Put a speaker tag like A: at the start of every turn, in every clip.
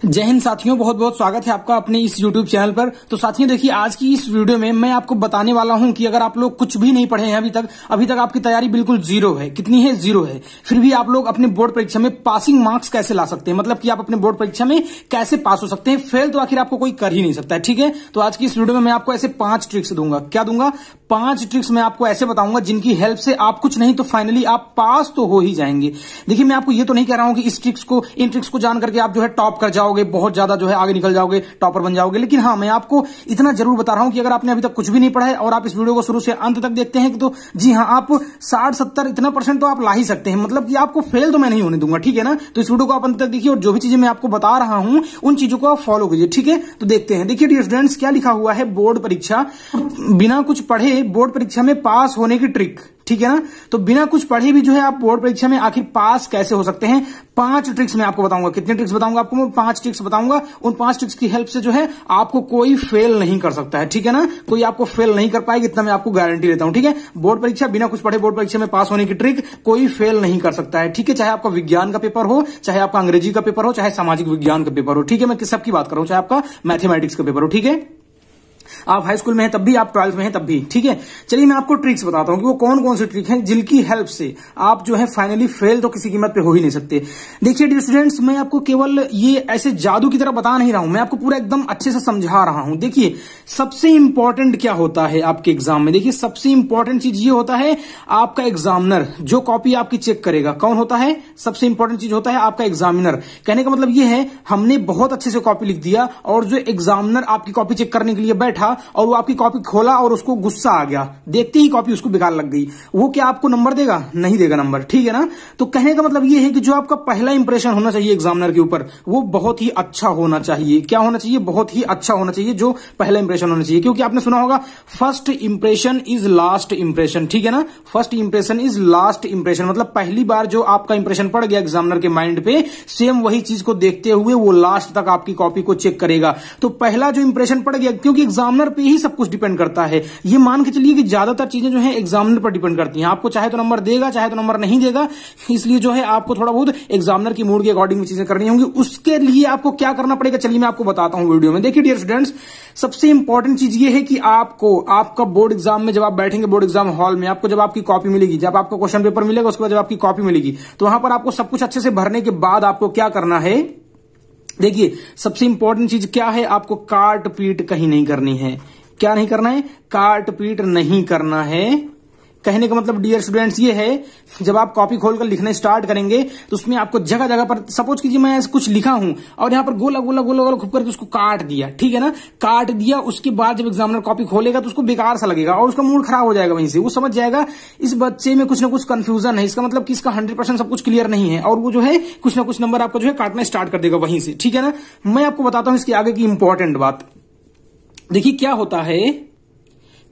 A: जय हिंद साथियों, बहुत बहुत स्वागत है आपका अपने इस YouTube चैनल पर। तो साथियों, देखिए, आज की इस वीडियो में मैं आपको बताने वाला हूँ कि अगर आप लोग कुछ भी नहीं पढ़े हैं अभी तक अभी तक आपकी तैयारी बिल्कुल ज़ीरो है। कितनी है? ज़ीरो है। फिर भी आप लोग अपने बोर्ड परीक्षा में पासिंग मार्क्स कैसे ला सकते हैं? मतलब कि आप अपने बोर्ड परीक्षा में कैसे पास हो सकते हैं? फेल तो आखिर आपको कोई कर ही नहीं सकता है ठीक है? तो आज की इस वीडियो में मैं आपको ऐसे पाँच ट्रिक्स दूँगा। क्या दूँगा? पाँच ट्रिक्स मैं आपको ऐसे बताऊँगा जिनकी हेल्प से आप कुछ नहीं तो फाइनली आप पास तो हो ही जाएँगे। देखिए, मैं आपको ये तो नहीं कह रहा हूँ कि इस ट्रिक्स को, इन ट्रिक्स को जान करके आप जो है टॉप कर जाओगे, बहुत ज़्यादा जो है आगे निकल जाओगे, टॉपर बन जाओगे। लेकिन हाँ मैं आपको इतना ज़रूर बता रहा हूँ कि अगर आपने अभी तक कुछ भी नहीं पढ़ा है और आप इस वीडियो को शुरू से अंत तक देखते हैं तो जी हाँ आप साठ, सत्तर, इतना परसेंट तो आप ला ही सकते हैं। मतलब कि आपको फेल तो मैं नहीं होने दूँगा, ठीक है ना? तो इस वीडियो को आप अंत तक देखिए और जो भी चीज़ें मैं आपको बता रहा हूँ, उन चीज़ों को आप फॉलो कीजिए, ठीक है? तो देखते हैं। देखिए डियर स्टूडेंट्स क्या लिखा हुआ है बोर्ड परीक्षा? बिना कुछ पढ़े बोर्ड परीक्षा में पास होने की ट्रिक ठीक है ना? तो बिना कुछ पढ़े भी जो है आप बोर्ड परीक्षा में आखिर पास कैसे हो सकते हैं? पाँच ट्रिक्स मैं आपको बताऊँगा। कितने ट्रिक्स बताऊँगा आपको? मैं पाँच ट्रिक्स बताऊँगा। उन पाँच ट्रिक्स की हेल्प से जो है आपको कोई फेल नहीं कर सकता है। ठीक है ना? कोई आपको फेल नहीं कर पाएगा, इतना मैं आपको गारंटी देता हूँ। ठीक है? बोर्ड परीक्षा, बिना कुछ पढ़े बोर्ड परीक्षा में पास होने की ट्रिक कोई फेल नहीं कर सकता है। ठीक है? चाहे आपका विज्ञान का पेपर हो, चाहे आपका अंग्रेज़ी का पेपर हो, चाहे सामाजिक विज्ञान का पेपर हो। ठीक है? मैं सबकी बात कर चाहे आपका मैथमेटिक्स का पेपर हो। ठीक है? आप हाई स्कूल में हैं, तब भी, आप ट्वेल्थ में हैं, तब भी। ठीक है? चलिए, मैं आपको ट्रिक्स बताता हूँ कि वो कौन कौन सी ट्रिक है जिनकी हेल्प से आप जो है फाइनली फेल तो किसी कीमत पे हो ही नहीं सकते। देखिए डियर स्टूडेंट्स मैं आपको केवल ये ऐसे जादू की तरह बता नहीं रहा हूँ। मैं आपको पूरा एकदम अच्छे से समझा रहा हूँ। देखिए, सबसे इंपॉर्टेंट क्या होता है आपके एग्ज़ाम में? देखिए, सबसे इंपॉर्टेंट चीज़ ये होता है आपका एग्जामिनर जो कॉपी आपकी चेक करेगा। कौन होता है? सबसे इंपॉर्टेंट चीज़ होता है आपका एग्जामिनर कहने का मतलब ये है, हमने बहुत अच्छे से कॉपी लिख दिया और जो एग्जामिनर आपकी कॉपी चेक करने के लिए बैठा और वो आपकी कॉपी खोला और उसको गुस्सा आ गया। देखते ही कॉपी उसको बेकार लग गई। वो क्या आपको नंबर देगा? नहीं देगा नंबर। ठीक है ना? तो कहने का मतलब ये है कि जो आपका पहला इंप्रेशन होना चाहिए एग्जामिनर के ऊपर, वो बहुत ही अच्छा होना चाहिए। क्या होना चाहिए? बहुत ही अच्छा होना चाहिए जो पहला इंप्रेशन होना चाहिए। क्योंकि आपने सुना होगा first impression is last impression ठीक है ना? First impression is last impression मतलब पहली बार जो आपका इंप्रेशन पड़ गया एग्जामिनर के माइंड पे सेम वही चीज़ को देखते हुए वो लास्ट तक आपकी कॉपी को चेक करेगा। तो पहला जो इंप्रेशन पड़ गया, क्योंकि एग्जामिनर पे ही सब कुछ डिपेंड करता है। ये मान के चलिए कि ज़्यादातर चीज़ें जो है एग्जामिनर पर डिपेंड करती हैं। आपको चाहे तो नंबर देगा, चाहे तो नंबर नहीं देगा। इसलिए जो है आपको थोड़ा बहुत एग्जामिनर की मूड के अकॉर्डिंग चीज़ें करनी होंगी। उसके लिए आपको क्या करना पड़ेगा? चलिए मैं आपको बताता हूँ वीडियो में। देखिए डियर स्टूडेंट्स सबसे इंपॉर्टेंट चीज़ ये है कि आपको, आपका बोर्ड एग्ज़ाम में जब आप बैठेंगे बोर्ड एग्ज़ाम हॉल में, आपको जब आपकी कॉपी मिलेगी, जब आपको क्वेश्चन पेपर मिलेगा, उसके बाद जब आपकी कॉपी मिलेगी तो वहाँ पर आपको सब कुछ अच्छे से भरने के बाद आपको क्या करना है? देखिए, सबसे इंपॉर्टेंट चीज़ क्या है? आपको काट पीट कहीं नहीं करनी है। क्या नहीं करना है? काट पीट नहीं करना है। कहने का मतलब डियर स्टूडेंट्स ये है, जब आप कॉपी खोलकर लिखना स्टार्ट करेंगे तो उसमें आपको जगह जगह पर सपोज़ कीजिए मैं कुछ लिखा हूँ, और यहाँ पर गोला गोला गोला गोला खुप करके उसको काट दिया, ठीक है ना? काट दिया, उसके बाद जब एग्जामिनर कॉपी खोलेगा तो उसको बेकार सा लगेगा, और उसका मूड खराब हो जाएगा वहीं से, वो समझ जाएगा, इस बच्चे में कुछ ना कुछ कंफ्यूजन है, इसका मतलब कि इसका हंड्रेड सब कुछ क्लियर नहीं है, और वो जो है, कुछ ना कुछ नंबर आपको जो है काटना स्टार्ट कर देगा वहीं से, ठीक है ना? मैं आपको बताता हूँ इसके आगे की इंपॉर्टेंट बात। देखिए, क्या होता है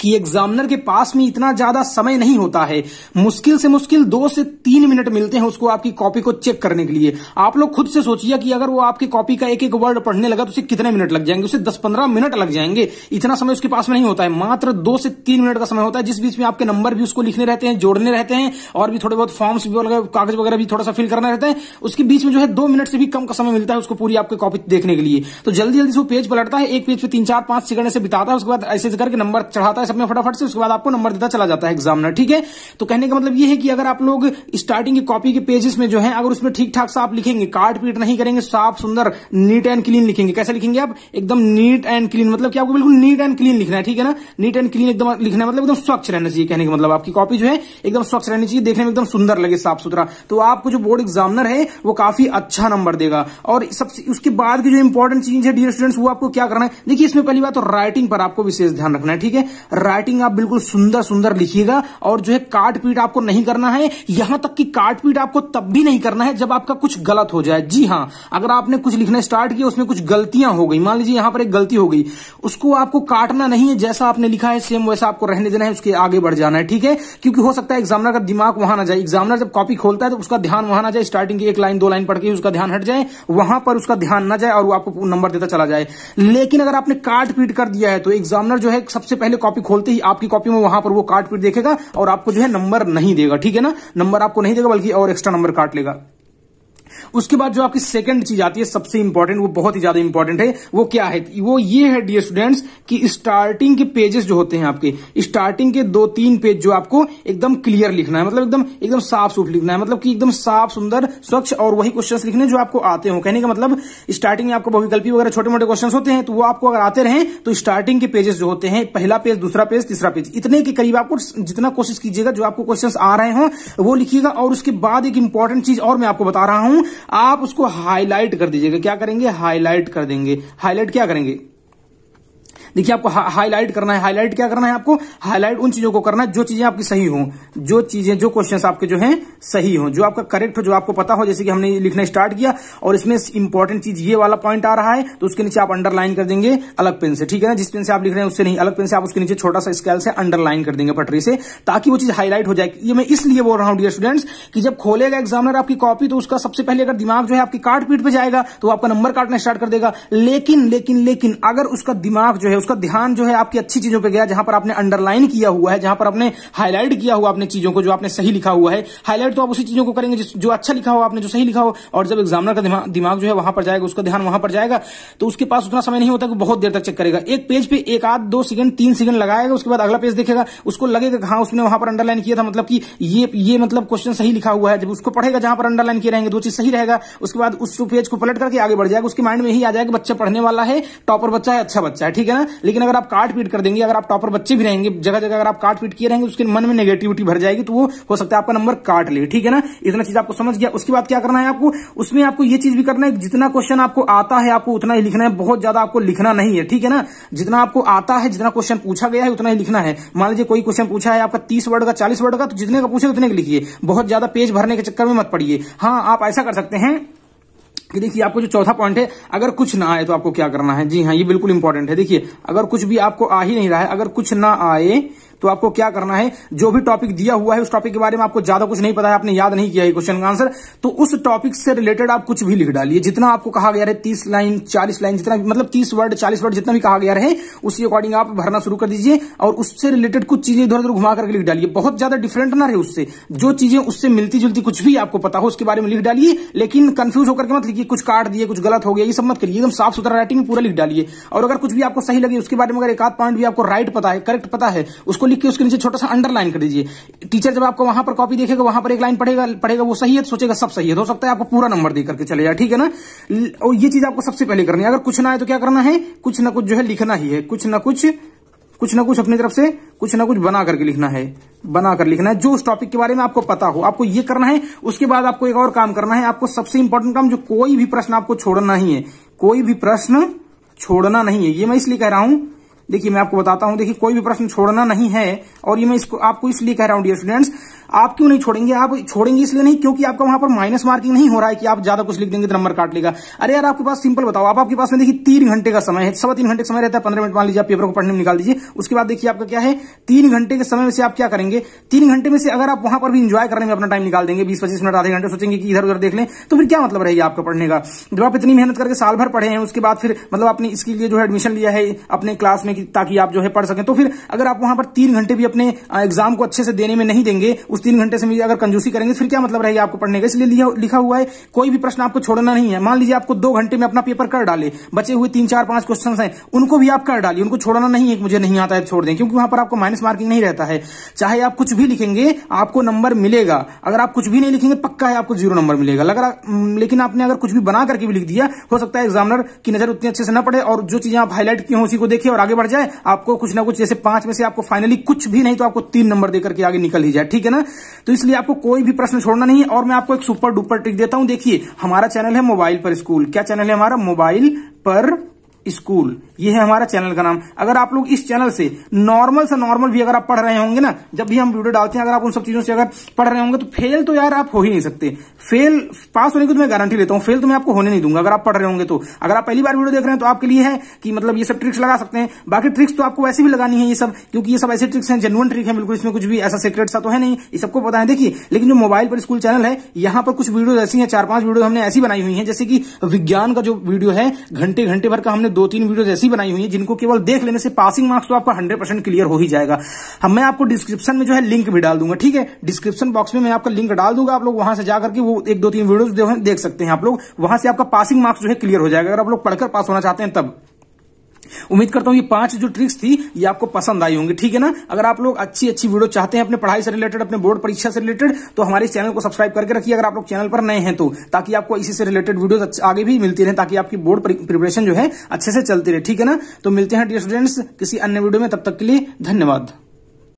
A: कि एग्जामिनर के पास में इतना ज़्यादा समय नहीं होता है। मुश्किल से मुश्किल दो से तीन मिनट मिलते हैं उसको आपकी कॉपी को चेक करने के लिए। आप लोग खुद से सोचिए कि अगर वो आपकी कॉपी का एक एक वर्ड पढ़ने लगा तो उसे कितने मिनट लग जाएँगे? उसे दस पंद्रह मिनट लग जाएँगे। इतना समय उसके पास में नहीं होता है। मात्र दो से तीन मिनट का समय होता है। जिस बीच में आपके नंबर भी उसको लिखने रहते हैं, जोड़ने रहते हैं और भी थोड़े बहुत फॉर्म्स कागज़ वगैरह भी थोड़ा सा फिल करना रहता है, उसके बीच में जो है दो मिनट से भी कम का समय मिलता है उसको पूरी आपकी कॉपी देखने के लिए। तो जल्दी जल्दी वो पेज पलटता है, एक पेज पे तीन, चार, पाँच सेकंड से बिताता है, उसके बाद ऐसे करके नंबर चढ़ाता है में फटाफट से, उसके बाद आपको नंबर देता चला जाता है एग्जामिनर ठीक है? तो कहने का मतलब ये है कि अगर आप लोग स्टार्टिंग की कॉपी के पेजेस में जो है, अगर उसमें ठीक ठाक साफ़ लिखेंगे काट पीट नहीं करेंगे, साफ़, सुंदर नीट एंड क्लीन लिखेंगे, कैसे लिखेंगे आप? एकदम नीट एंड क्लीन मतलब कि आपको बिल्कुल नीट एंड क्लीन लिखना है, ठीक है ना? नीट एंड क्लीन एकदम लिखना है मतलब एकदम स्वच्छ रहना चाहिए, कहने का मतलब। आपकी कॉपी जो है, एकदम स्वच्छ रहनी चाहिए, देखने में एकदम सुंदर लगे साफ़ सुथरा तो आपको जो बोर्ड एग्जामिनर है, वो काफ़ी अच्छा नंबर देगा। और सबसे, उसके बाद की जो इंपॉर्टेंट चीज़ है डियर स्टूडेंट्स वो आपको क्या करना है? देखिए, इसमें पहली बात तो राइटिंग पर आपको विशेष ध्यान रखना है, ठीक है? राइटिंग आप बिल्कुल सुंदर सुंदर लिखिएगा और जो है काट पीट आपको नहीं करना है। यहाँ तक कि काट पीट आपको तब भी नहीं करना है जब आपका कुछ गलत हो जाए। जी हाँ अगर आपने कुछ लिखना स्टार्ट किया, उसमें कुछ गलतियाँ हो गई। मान लीजिए यहाँ पर एक गलती हो गई, उसको आपको काटना नहीं है, जैसा आपने लिखा है सेम वैसा आपको रहने देना है, उसके आगे बढ़ जाना है, ठीक है? क्योंकि हो सकता है एग्जामिनर का दिमाग वहाँ ना जाए। एग्जामिनर जब कॉपी खोलता है तो उसका ध्यान वहाँ ना जाए स्टार्टिंग की एक लाइन दो लाइन पढ़ के उसका ध्यान हट जाए, वहाँ पर उसका ध्यान ना जाए और वो आपको नंबर देता चला जाए। लेकिन अगर आपने काट पीट कर दिया है तो एग्जामिनर जो है सबसे पहले कॉपी खोलते ही आपकी कॉपी में वहाँ पर वो काट पीट देखेगा और आपको जो है नंबर नहीं देगा, ठीक है ना? नंबर आपको नहीं देगा, बल्कि और एक्स्ट्रा नंबर काट लेगा। उसके बाद जो आपकी सेकंड चीज़ आती है, सबसे इंपॉर्टेंट वो बहुत ही ज़्यादा इंपॉर्टेंट है, वो क्या है? वो ये है डियर स्टूडेंट्स कि स्टार्टिंग के पेजेस जो होते हैं आपके स्टार्टिंग के दो तीन पेज जो आपको एकदम क्लियर लिखना है मतलब एकदम एकदम साफ़ सुफ लिखना है मतलब कि एकदम साफ़, सुंदर, स्वच्छ और वही क्वेश्चन लिखने जो आपको आते हो। कहने का मतलब स्टार्टिंग में आपको बहुविकल्पी वगैरह छोटे मोटे क्वेश्चन होते हैं तो वो आपको अगर आते रहे तो स्टार्टिंग के पेजेस जो होते हैं, पहला पेज दूसरा पेज तीसरा पेज इतने के करीब आपको जितना कोशिश कीजिएगा, जो आपको क्वेश्चन आ रहे हो, वो लिखिएगा। और उसके बाद एक इंपॉर्टेंट चीज़ और मैं आपको बता रहा हूँ आप उसको हाईलाइट कर दीजिएगा। क्या करेंगे? हाईलाइट कर देंगे। हाईलाइट क्या करेंगे? देखिए आपको हाईलाइट करना है। हाईलाइट क्या करना है आपको? हाईलाइट उन चीज़ों को करना है जो चीज़ें आपकी सही हो, जो चीज़ें, जो क्वेश्चन आपके जो है सही हो, जो आपका करेक्ट हो, जो आपको पता हो, जैसे कि हमने लिखना स्टार्ट किया और इसमें इंपॉर्टेंट चीज़ ये वाला पॉइंट आ रहा है तो उसके नीचे आप अंडरलाइन कर देंगे अलग पेन से, ठीक है ना? जिस पेन से आप लिख रहे हैं, उससे नहीं, अलग पेन से आप उसके नीचे छोटा सा स्केल से अंडरलाइन कर देंगे पटरी से, ताकि वो चीज़ हाईलाइट हो जाए। ये मैं इसलिए बोल रहा हूँ डियर स्टूडेंट्स कि जब खोलेगा एग्जामिनर आपकी कॉपी तो उसका सबसे पहले अगर दिमाग जो है आपकी काट पीट पे जाएगा तो आपका नंबर काटना स्टार्ट कर देगा। लेकिन लेकिन लेकिन अगर उसका दिमाग जो है उसका ध्यान जो है आपकी अच्छी चीज़ों पे गया, जहाँ पर आपने अंडरलाइन किया हुआ है, जहाँ पर आपने हाईलाइट किया हुआ अपने चीज़ों को जो आपने सही लिखा हुआ है। हाईलाइट तो आप उसी चीज़ों को करेंगे जो अच्छा लिखा हो आपने, जो सही लिखा हो, और जब एग्जामिनर का दिमाग जो है वहाँ पर जाएगा, उसका ध्यान वहाँ पर जाएगा तो उसके पास उतना समय नहीं होता कि बहुत देर तक चेक करेगा। एक पेज पे एक आध दो सेकंड तीन सेकंड लगाएगा, उसके बाद अगला पेज देखेगा, उसको लगेगा हाँ उसने वहाँ पर अंडरलाइन किया था मतलब कि ये ये मतलब क्वेश्चन सही लिखा हुआ है। जब उसको पढ़ेगा, जहाँ पर अंडरलाइन किए रहेंगे, दो चीज़ सही रहेगा, उसके बाद उस पेज को पलट करके आगे बढ़ जाएगा, उसके माइंड में ही आ जाएगा बच्चा पढ़ने वाला है टॉपर बच्चा है अच्छा बच्चा है, ठीक है ना? लेकिन अगर आप काट पीट कर देंगे, अगर आप टॉपर बच्चे भी रहेंगे जगह जगह अगर आप काट पीट किए रहेंगे, उसके मन में नेगेटिविटी भर जाएगी तो वो हो सकता है आपका नंबर काट ले, ठीक है ना? इतना चीज़ आपको समझ गया। उसके बाद क्या करना है आपको? उसमें आपको ये चीज़ भी करना है, जितना क्वेश्चन आपको आता है, आपको उतना ही लिखना है। बहुत ज़्यादा आपको लिखना नहीं है, ठीक है ना? जितना आपको आता है, जितना क्वेश्चन पूछा गया है, उतना ही लिखना है। मान लीजिए कोई क्वेश्चन पूछा है आपका तीस वर्ड का, चालीस वर्ड का तो जितने का पूछे, उतने का लिखिए। बहुत ज़्यादा पेज भरने के चक्कर में मत पड़िए। हाँ आप ऐसा कर सकते हैं कि देखिए, आपको जो चौथा पॉइंट है, अगर कुछ ना आए तो आपको क्या करना है? जी हाँ ये बिल्कुल इंपॉर्टेंट है। देखिए, अगर कुछ भी आपको आ ही नहीं रहा है, अगर कुछ ना आए तो आपको क्या करना है? जो भी टॉपिक दिया हुआ है, उस टॉपिक के बारे में आपको ज़्यादा कुछ नहीं पता है, आपने याद नहीं किया है क्वेश्चन का आंसर तो उस टॉपिक से रिलेटेड आप कुछ भी लिख डालिए। जितना आपको कहा गया है तीस लाइन चालीस लाइन जितना मतलब तीस वर्ड चालीस वर्ड जितना भी कहा गया है उसी अकॉर्डिंग आप भरना शुरू कर दीजिए और उससे रिलेटेड कुछ चीज़ें इधर उधर घुमा करके लिख डालिए। बहुत ज़्यादा डिफरेंट ना रहे उससे। जो चीज़ें उससे मिलती जुलती कुछ भी आपको पता हो, उसके बारे में लिख डालिए, लेकिन कंफ्यूज होकर के मत लिखिए, कुछ काट दिए, कुछ गलत हो गया, ये सब मत करिए। एकदम साफ़ सुथरा राइटिंग पूरा लिख डालिए। और अगर कुछ भी आपको सही लगे, उसके बारे में अगर एक आध पॉइंट भी आपको राइट पता है करेक्ट पता है, उसको लिख के उसके नीचे छोटा सा अंडरलाइन कर दीजिए। टीचर जब आपको वहाँ पर कॉपी देखेगा, वहाँ पर एक लाइन पढ़ेगा पढ़ेगा वो सही है तो सोचेगा सब सही है। हो सकता है आपको पूरा नंबर दे करके चले जाए, ठीक है ना? और ये चीज़ आपको सबसे पहले करनी है। अगर कुछ ना है तो क्या करना है? कुछ ना कुछ जो है लिखना ही है। कुछ ना कुछ कुछ ना कुछ अपनी तरफ़ से कुछ ना कुछ बना करके लिखना है। बना कर लिखना है। जो उस टॉपिक के बारे में आपको पता हो, आपको ये करना है, उसके बाद आपको एक और काम करना है। आपको सबसे इंपॉर्टेंट काम जो कोई भी प्रश्न आपको छोड़ना ही है। कोई भी प्रश्न छोड़ना नहीं है। ये मैं इसलिए कह रहा हूँ देखिए, मैं आपको बताता हूँ, देखिए, कोई भी प्रश्न छोड़ना नहीं है, और ये मैं इसको, आपको इसलिए कह रहा हूँ डियर स्टूडेंट्स आप क्यों नहीं छोड़ेंगे? आप छोड़ेंगे इसलिए नहीं, क्योंकि आपका वहाँ पर माइनस मार्किंग नहीं हो रहा है कि आप ज़्यादा कुछ लिख देंगे तो नंबर काट लेगा। अरे यार, आपके पास सिंपल बताओ, आप आपके पास में देखिए तीन घंटे का समय है, सवा तीन घंटे का समय रहता है, पंद्रह मिनट मान लीजिए आप पेपर को पढ़ने में निकाल दीजिए, उसके बाद देखिए आपका क्या है, तीन घंटे के समय से आप क्या करेंगे? तीन घंटे में से अगर आप वहाँ पर भी इंजॉय करने में अपना टाइम निकाल देंगे, बीस, पच्चीस मिनट, आधे घंटे सोचेंगे कि इधर उधर देख लें तो फिर क्या मतलब रहेगा आपका पढ़ने का? जब आप इतनी मेहनत करके साल भर पढ़े हैं, उसके बाद फिर मतलब आपने इसके लिए जो है एडमिशन लिया है, अपने क्लास में ताकि आप जो है पढ़ सकें। तो फिर अगर आप वहाँ पर तीन घंटे भी अपने एग्ज़ाम को अच्छे से देने में नहीं देंगे, उस तीन घंटे से अगर कंजूसी करेंगे फिर क्या मतलब रहेगा आपको पढ़ने का? इसलिए लिखा हुआ है, कोई भी प्रश्न आपको छोड़ना नहीं है। मान लीजिए आपको दो घंटे में अपना पेपर कर डाले, बचे हुए तीन, चार, पाँच क्वेश्चन है, उनको भी आप कर डालिए, उनको छोड़ना नहीं है मुझे नहीं आता है, छोड़ दें, क्योंकि वहाँ पर आपको माइनस मार्किंग नहीं रहता है। चाहे आप कुछ भी लिखेंगे, आपको नंबर मिलेगा। अगर आप कुछ भी नहीं लिखेंगे, पक्का है आपको ज़ीरो नंबर मिलेगा। लगा लेकिन आपने अगर कुछ भी बना करके भी लिख दिया, हो सकता है एग्जामिनर की नज़र उतनी अच्छे से न पड़े, और जो चीज़ें आप हाईलाइट किए उसी को देखिए और आगे बढ़। जाए, आपको कुछ ना कुछ, जैसे पाँच में से आपको फाइनली कुछ भी नहीं तो आपको तीन नंबर देकर के आगे निकल ही जाए, ठीक है ना? तो इसलिए आपको कोई भी प्रश्न छोड़ना नहीं और मैं आपको एक सुपर डुपर ट्रिक देता हूँ। देखिए, हमारा चैनल है मोबाइल पर स्कूल। क्या चैनल है हमारा? मोबाइल पर स्कूल। ये है हमारा चैनल का नाम। अगर आप लोग इस चैनल से नॉर्मल से नॉर्मल भी अगर आप पढ़ रहे होंगे ना, जब भी हम वीडियो डालते हैं, अगर आप उन सब चीज़ों से अगर पढ़ रहे होंगे तो फेल तो यार आप हो ही नहीं सकते। फेल पास होने की तो मैं गारंटी लेता हूँ, फेल तो मैं आपको होने नहीं दूँगा, अगर आप पढ़ रहे होंगे तो। अगर आप पहली बार वीडियो देख रहे हैं तो आपके लिए है कि मतलब ये सब ट्रिक्स लगा सकते हैं। बाकी ट्रिक्स तो आपको वैसे भी लगानी है ये सब, क्योंकि ये सब ऐसे ट्रिक्स हैं जेनुअन ट्रिक है, बिल्कुल इसमें कुछ भी ऐसा सीक्रेट सा तो है नहीं। ये सबको पता है, देखिए, लेकिन जो मोबाइल पर स्कूल चैनल है, यहाँ पर कुछ वीडियो ऐसी है, चार पाँच वीडियो हमने ऐसी बनाई हुई है, जैसे कि विज्ञान का जो वीडियो है घंटे घंटे भर का हमने दो तीन वीडियो ऐसी बनाई हुई है जिनको केवल देख लेने से पासिंग मार्क्स तो आपका हंड्रेड परसेंट क्लियर हो ही जाएगा। हम मैं आपको डिस्क्रिप्शन में जो है लिंक भी डाल दूँगा, ठीक है? डिस्क्रिप्शन बॉक्स में मैं आपका लिंक डाल दूँगा, आप लोग वहाँ से जाकर के वो एक दो तीन वीडियो देख सकते हैं आप लोग। वहाँ से आपका पासिंग मार्क्स जो है क्लियर हो जाएगा। अगर आप लोग पढ़कर पास होना चाहते हैं तब। उम्मीद करता हूँ ये पाँच जो ट्रिक्स थी, ये आपको पसंद आई होंगी, ठीक है ना? अगर आप लोग अच्छी अच्छी वीडियो चाहते हैं अपने पढ़ाई से रिलेटेड अपने बोर्ड परीक्षा से रिलेटेड तो हमारे चैनल को सब्सक्राइब करके रखिए अगर आप लोग चैनल पर नए हैं तो ताकि आपको इसी से रिलेटेड वीडियो आगे भी मिलती रहे, ताकि आपकी बोर्ड प्रिपरेशन जो है अच्छे से चलती रहे, ठीक है ना? तो मिलते हैं डियर स्टूडेंट्स किसी अन्य वीडियो में, तब तक के लिए धन्यवाद।